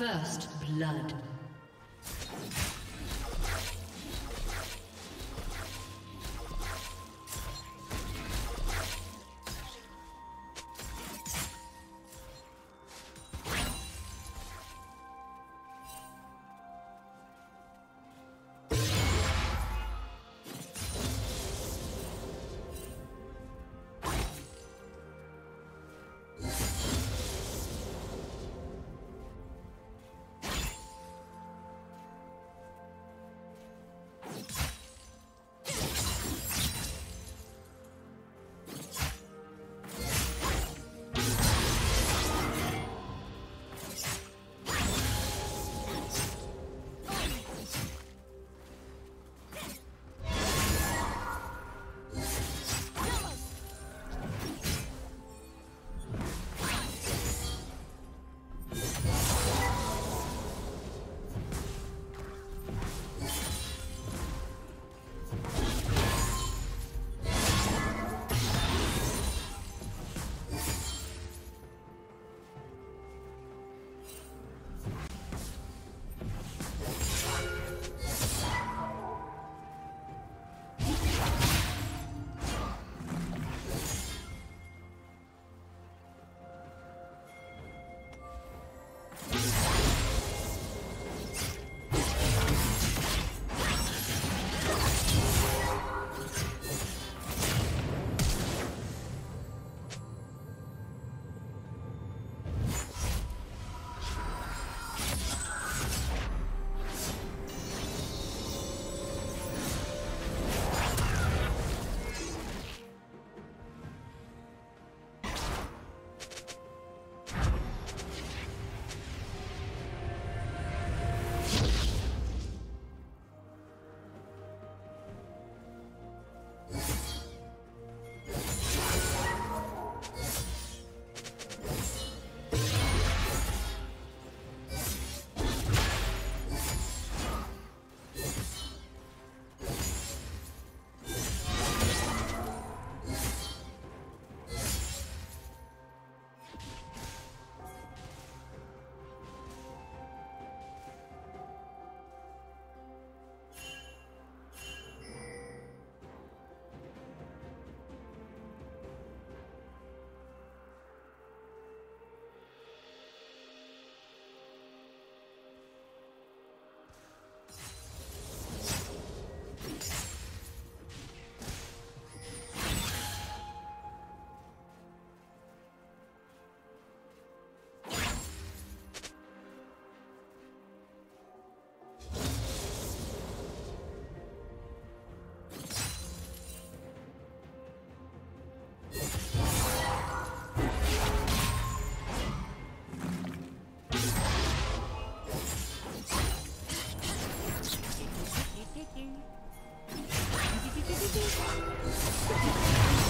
First blood. Spree.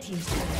Red Team's turret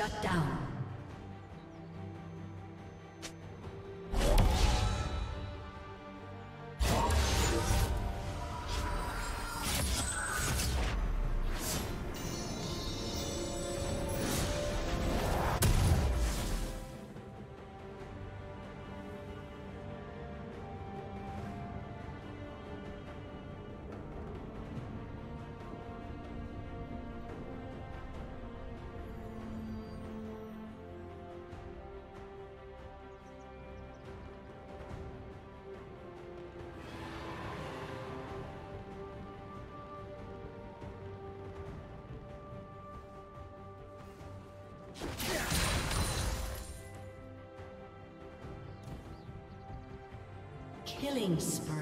Shut down. Killing spree.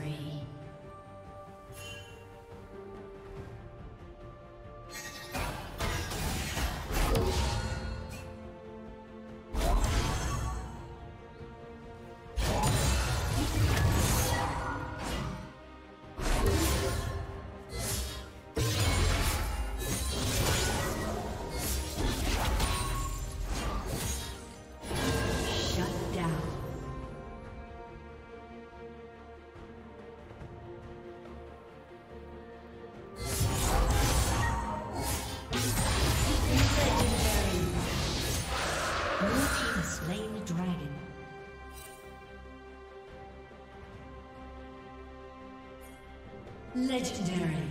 Legendary.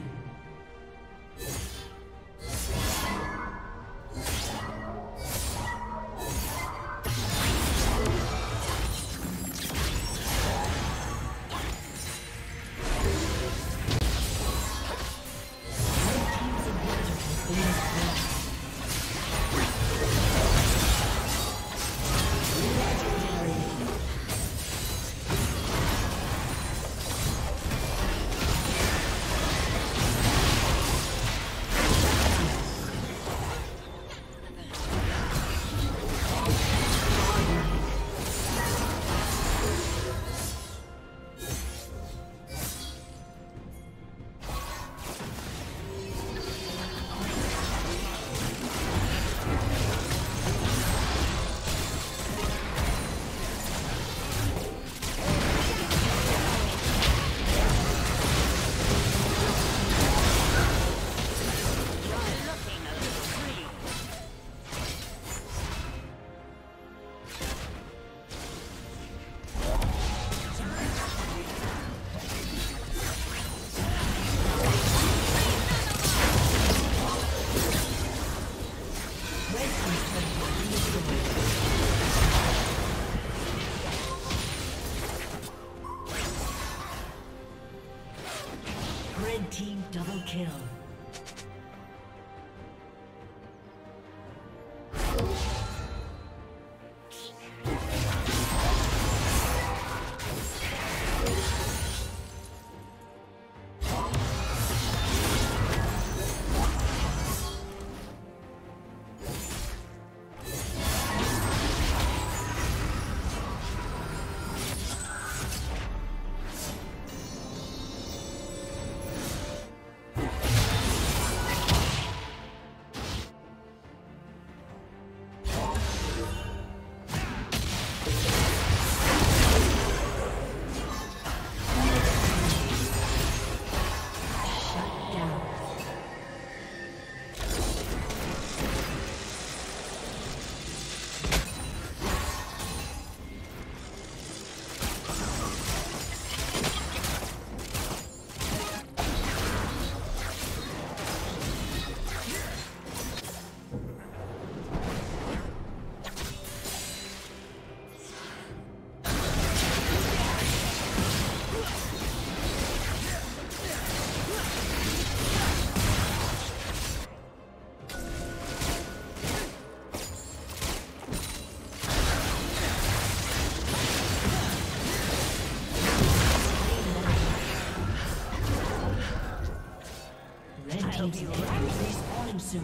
всю.